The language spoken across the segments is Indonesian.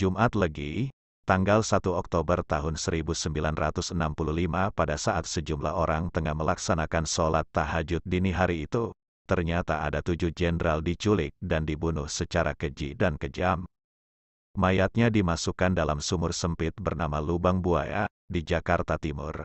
Jumat Legi, tanggal 1 Oktober tahun 1965 pada saat sejumlah orang tengah melaksanakan sholat tahajud dini hari itu, ternyata ada tujuh jenderal diculik dan dibunuh secara keji dan kejam. Mayatnya dimasukkan dalam sumur sempit bernama Lubang Buaya, di Jakarta Timur.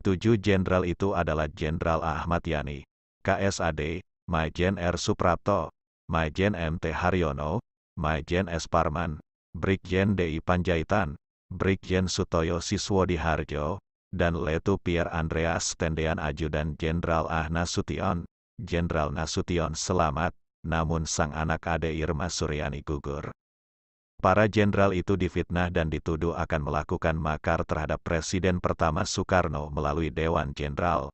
Tujuh jenderal itu adalah Jenderal Ahmad Yani, KSAD, Majen R. Suprapto, Majen MT Haryono, Majen S. Parman, Brigjen DI Panjaitan, Brigjen Sutoyo Siswodi Harjo, dan Letu Pierre Andreas Tendean Ajudan Jenderal Ah Nasution, Jenderal Nasution selamat, namun sang anak ade Irma Suryani gugur. Para jenderal itu difitnah dan dituduh akan melakukan makar terhadap Presiden pertama Soekarno melalui Dewan Jenderal.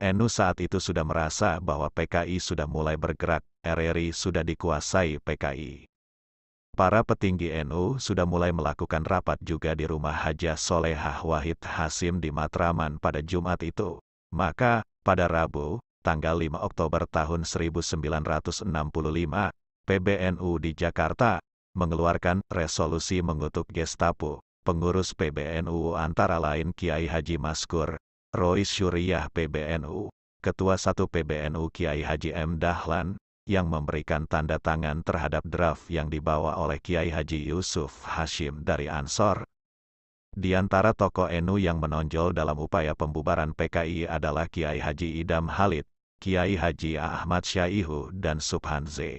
NU saat itu sudah merasa bahwa PKI sudah mulai bergerak, RRI sudah dikuasai PKI. Para petinggi NU sudah mulai melakukan rapat juga di rumah Hajah Solehah Wahid Hasim di Matraman pada Jumat itu. Maka, pada Rabu, tanggal 5 Oktober tahun 1965, PBNU di Jakarta, mengeluarkan resolusi mengutuk Gestapo. Pengurus PBNU antara lain Kiai Haji Maskur, Roy Syuriah PBNU, Ketua 1 PBNU Kiai Haji M. Dahlan, yang memberikan tanda tangan terhadap draft yang dibawa oleh Kiai Haji Yusuf Hashim dari Ansor. Di antara tokoh NU yang menonjol dalam upaya pembubaran PKI adalah Kiai Haji Idam Halid, Kiai Haji Ahmad Syaihu dan Subhan Z.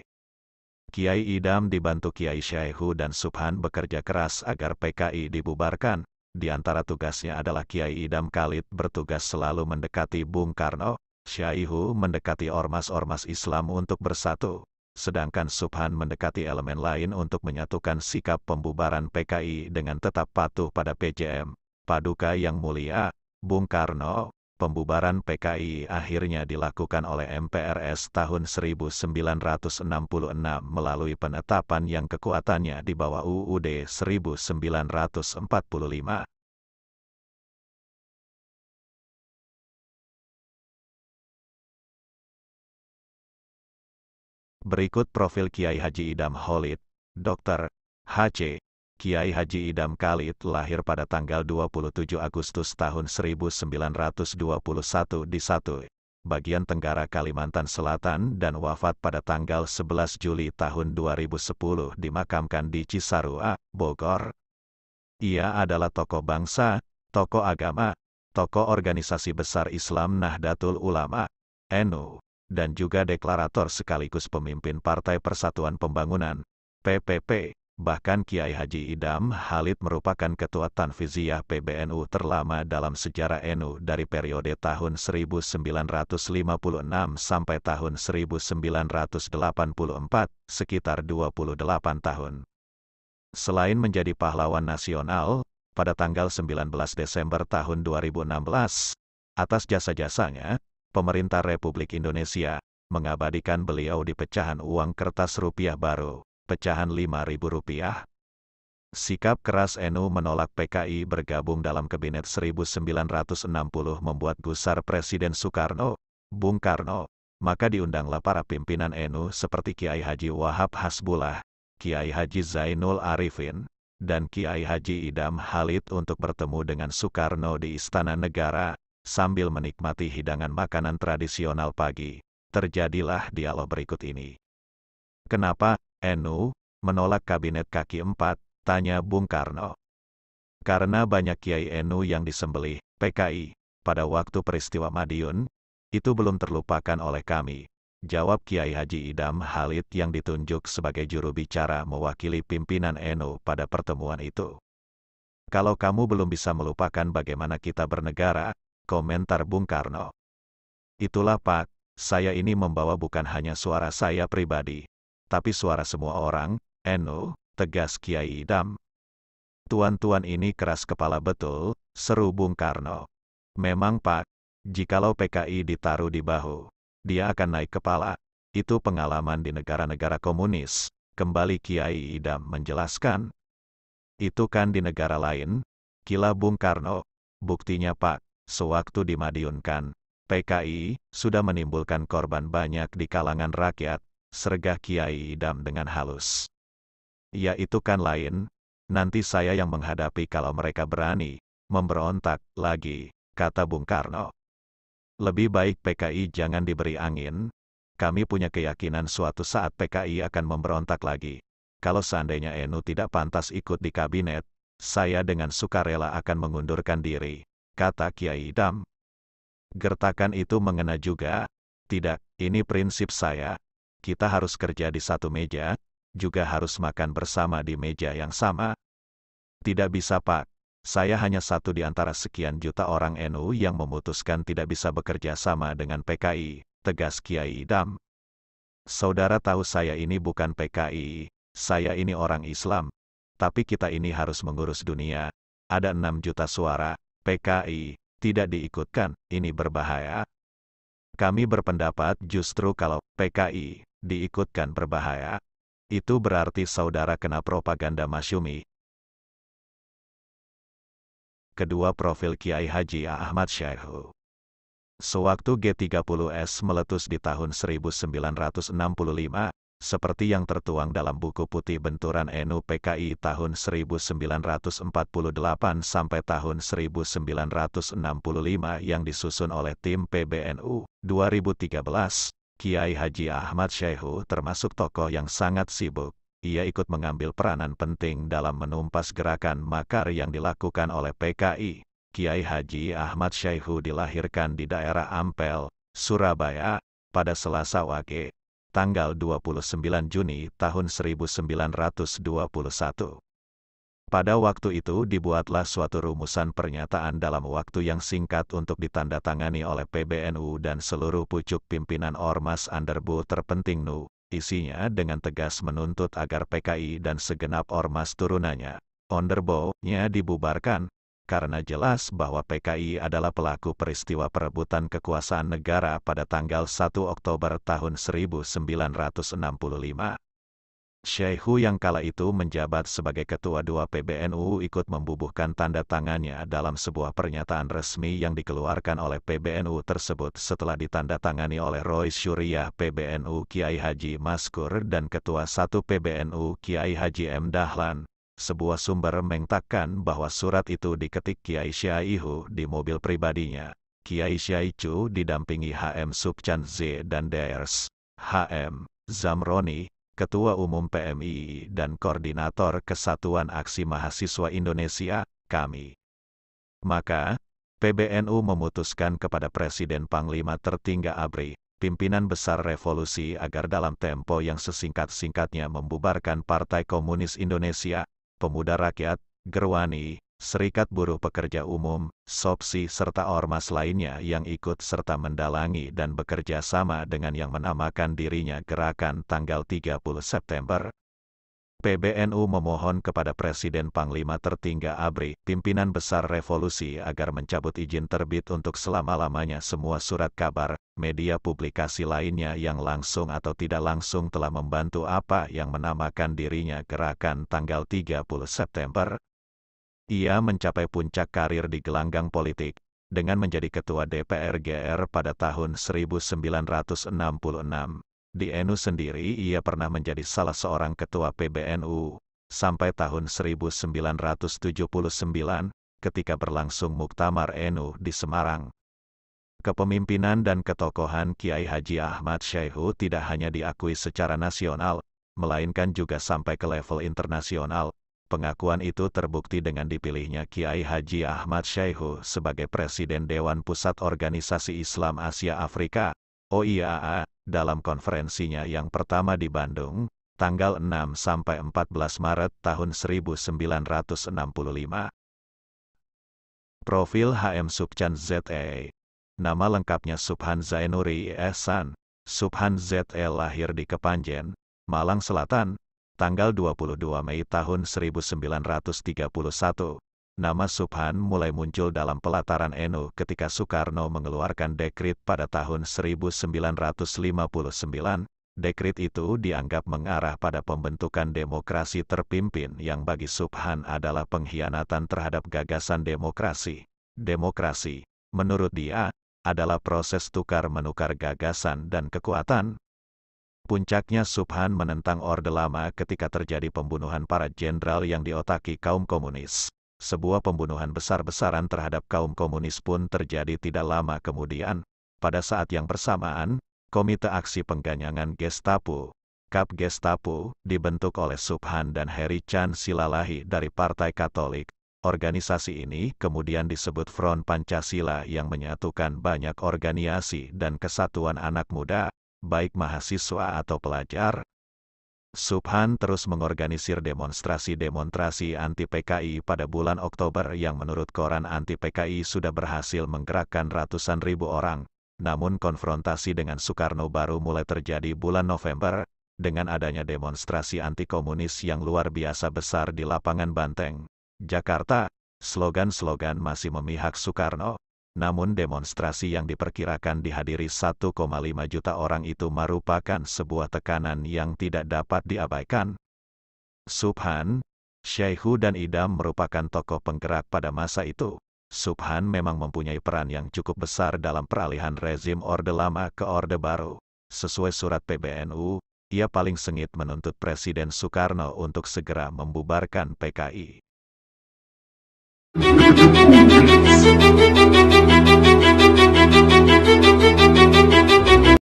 Kiai Idam dibantu Kiai Syaihu dan Subhan bekerja keras agar PKI dibubarkan. Di antara tugasnya adalah Kiai Idam Khalid bertugas selalu mendekati Bung Karno, Syaihu mendekati ormas-ormas Islam untuk bersatu, sedangkan Subhan mendekati elemen lain untuk menyatukan sikap pembubaran PKI dengan tetap patuh pada PJM. Paduka yang mulia, Bung Karno, Pembubaran PKI akhirnya dilakukan oleh MPRS tahun 1966 melalui penetapan yang kekuatannya di bawah UUD 1945. Berikut profil Kiai Haji Idam Holid, Dr. H.C. Kiai Haji Idam Khalid lahir pada tanggal 27 Agustus tahun 1921 di Satu, bagian Tenggara Kalimantan Selatan dan wafat pada tanggal 11 Juli tahun 2010 dimakamkan di Cisarua, Bogor. Ia adalah tokoh bangsa, tokoh agama, tokoh organisasi besar Islam Nahdlatul Ulama, NU, dan juga deklarator sekaligus pemimpin Partai Persatuan Pembangunan, PPP. Bahkan Kiai Haji Idam Halid merupakan ketua Tanfiziyah PBNU terlama dalam sejarah NU dari periode tahun 1956 sampai tahun 1984, sekitar 28 tahun. Selain menjadi pahlawan nasional, pada tanggal 19 Desember tahun 2016, atas jasa-jasanya, pemerintah Republik Indonesia mengabadikan beliau di pecahan uang kertas rupiah baru pecahan Rp5.000. Sikap keras NU menolak PKI bergabung dalam Kabinet 1960 membuat gusar Presiden Soekarno, Bung Karno, maka diundanglah para pimpinan NU seperti Kiai Haji Wahab Hasbullah, Kiai Haji Zainul Arifin, dan Kiai Haji Idam Halid untuk bertemu dengan Soekarno di Istana Negara, sambil menikmati hidangan makanan tradisional pagi. Terjadilah dialog berikut ini. Kenapa, NU, menolak kabinet kaki empat, tanya Bung Karno. Karena banyak kiai NU yang disembelih, PKI, pada waktu peristiwa Madiun, itu belum terlupakan oleh kami. Jawab Kiai Haji Idam Halid yang ditunjuk sebagai juru bicara mewakili pimpinan NU pada pertemuan itu. Kalau kamu belum bisa melupakan bagaimana kita bernegara, komentar Bung Karno. Itulah Pak, saya ini membawa bukan hanya suara saya pribadi, tapi suara semua orang, NU, tegas Kiai Idam. Tuan-tuan ini keras kepala betul, seru Bung Karno. Memang Pak, jikalau PKI ditaruh di bahu, dia akan naik kepala. Itu pengalaman di negara-negara komunis, kembali Kiai Idam menjelaskan. Itu kan di negara lain, kila Bung Karno. Buktinya Pak, sewaktu dimadiunkan, PKI sudah menimbulkan korban banyak di kalangan rakyat, sergah Kiai Idam dengan halus. Ya itu kan lain, nanti saya yang menghadapi kalau mereka berani, memberontak, lagi, kata Bung Karno. Lebih baik PKI jangan diberi angin, kami punya keyakinan suatu saat PKI akan memberontak lagi. Kalau seandainya Enu tidak pantas ikut di kabinet, saya dengan sukarela akan mengundurkan diri, kata Kiai Idam. Gertakan itu mengena juga. Tidak, ini prinsip saya. Kita harus kerja di satu meja, juga harus makan bersama di meja yang sama. Tidak bisa Pak, saya hanya satu di antara sekian juta orang NU yang memutuskan tidak bisa bekerja sama dengan PKI, tegas Kiai Idam. Saudara tahu saya ini bukan PKI, saya ini orang Islam. Tapi kita ini harus mengurus dunia. Ada 6 juta suara, PKI, tidak diikutkan, ini berbahaya. Kami berpendapat justru kalau PKI diikutkan berbahaya, itu berarti saudara kena propaganda masyumi. Kedua profil Kiai Haji Ahmad Syaihu. Sewaktu G30S meletus di tahun 1965, seperti yang tertuang dalam buku putih benturan NU PKI tahun 1948 sampai tahun 1965 yang disusun oleh tim PBNU 2013, Kiai Haji Ahmad Syaihu termasuk tokoh yang sangat sibuk. Ia ikut mengambil peranan penting dalam menumpas gerakan makar yang dilakukan oleh PKI. Kiai Haji Ahmad Syaihu dilahirkan di daerah Ampel, Surabaya, pada Selasa Wage, tanggal 29 Juni tahun 1921. Pada waktu itu dibuatlah suatu rumusan pernyataan dalam waktu yang singkat untuk ditandatangani oleh PBNU dan seluruh pucuk pimpinan Ormas Underbu terpenting NU, isinya dengan tegas menuntut agar PKI dan segenap Ormas turunannya, Onderbo-nya dibubarkan, karena jelas bahwa PKI adalah pelaku peristiwa perebutan kekuasaan negara pada tanggal 1 Oktober tahun 1965. Syaihu yang kala itu menjabat sebagai ketua dua PBNU ikut membubuhkan tanda tangannya dalam sebuah pernyataan resmi yang dikeluarkan oleh PBNU tersebut setelah ditandatangani oleh Roy Syuriah PBNU Kiai Haji Maskur dan Ketua 1 PBNU Kiai Haji M. Dahlan sebuah sumber mengatakan bahwa surat itu diketik Kiai Syaihu di mobil pribadinya. Kiai Syaihu didampingi HM Subchan Z dan Ders, HM Zamroni, Ketua Umum PMI dan Koordinator Kesatuan Aksi Mahasiswa Indonesia, kami. Maka, PBNU memutuskan kepada Presiden Panglima tertinggi ABRI, pimpinan besar revolusi agar dalam tempo yang sesingkat-singkatnya membubarkan Partai Komunis Indonesia, Pemuda Rakyat, Gerwani, Serikat Buruh Pekerja Umum, SOPSI serta ormas lainnya yang ikut serta mendalangi dan bekerja sama dengan yang menamakan dirinya Gerakan tanggal 30 September. PBNU memohon kepada Presiden Panglima Tertinggi ABRI, pimpinan besar revolusi agar mencabut izin terbit untuk selama-lamanya semua surat kabar, media publikasi lainnya yang langsung atau tidak langsung telah membantu apa yang menamakan dirinya gerakan tanggal 30 September. Ia mencapai puncak karir di gelanggang politik, dengan menjadi ketua DPR GR pada tahun 1966. Di NU sendiri ia pernah menjadi salah seorang ketua PBNU, sampai tahun 1979, ketika berlangsung Muktamar NU di Semarang. Kepemimpinan dan ketokohan Kiai Haji Ahmad Syaihu tidak hanya diakui secara nasional, melainkan juga sampai ke level internasional. Pengakuan itu terbukti dengan dipilihnya Kiai Haji Ahmad Syaihu sebagai Presiden Dewan Pusat Organisasi Islam Asia Afrika, OIAA, dalam konferensinya yang pertama di Bandung, tanggal 6 sampai 14 Maret tahun 1965. Profil HM Subchan ZE Nama lengkapnya Subhan Zainuri Ehsan. Subhan ZE lahir di Kepanjen, Malang Selatan, tanggal 22 Mei tahun 1931. Nama Subhan mulai muncul dalam pelataran NU ketika Soekarno mengeluarkan dekrit pada tahun 1959. Dekrit itu dianggap mengarah pada pembentukan demokrasi terpimpin yang bagi Subhan adalah pengkhianatan terhadap gagasan demokrasi. Demokrasi, menurut dia, adalah proses tukar-menukar gagasan dan kekuatan. Puncaknya Subhan menentang Orde Lama ketika terjadi pembunuhan para jenderal yang diotaki kaum komunis. Sebuah pembunuhan besar-besaran terhadap kaum komunis pun terjadi tidak lama kemudian. Pada saat yang bersamaan, Komite Aksi Pengganyangan Gestapo, Kap Gestapo, dibentuk oleh Subhan dan Harry Chan Silalahi dari Partai Katolik. Organisasi ini kemudian disebut Front Pancasila yang menyatukan banyak organisasi dan kesatuan anak muda, baik mahasiswa atau pelajar. Subhan terus mengorganisir demonstrasi-demonstrasi anti-PKI pada bulan Oktober yang menurut koran anti-PKI sudah berhasil menggerakkan ratusan ribu orang. Namun konfrontasi dengan Soekarno baru mulai terjadi bulan November, dengan adanya demonstrasi anti-komunis yang luar biasa besar di lapangan Banteng, Jakarta, slogan-slogan masih memihak Soekarno, namun demonstrasi yang diperkirakan dihadiri 1,5 juta orang itu merupakan sebuah tekanan yang tidak dapat diabaikan. Subhan, Syaihu dan Idam merupakan tokoh penggerak pada masa itu. Subhan memang mempunyai peran yang cukup besar dalam peralihan rezim Orde Lama ke Orde Baru. Sesuai surat PBNU, ia paling sengit menuntut Presiden Soekarno untuk segera membubarkan PKI.